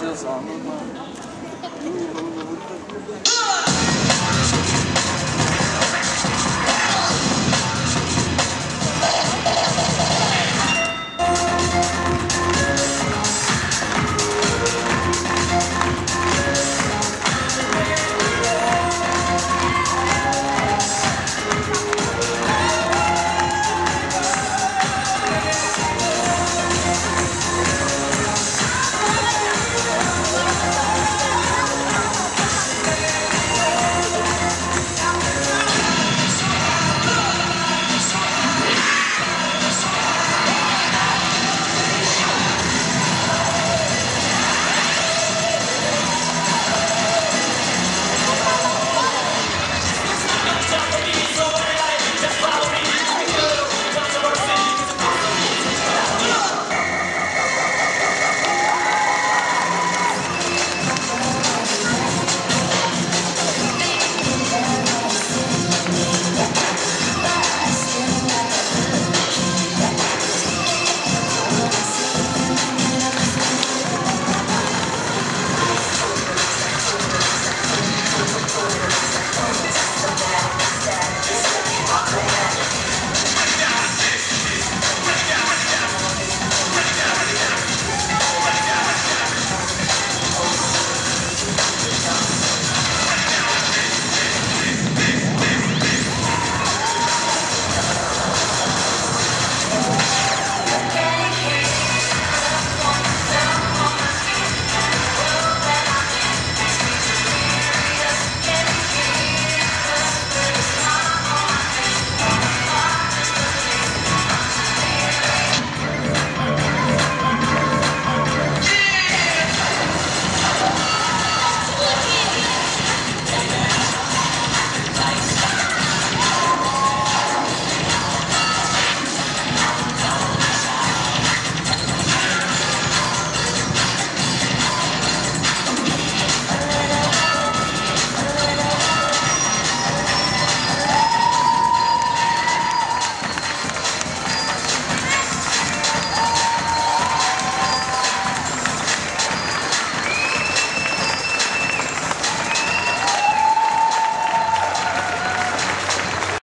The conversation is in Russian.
все самое.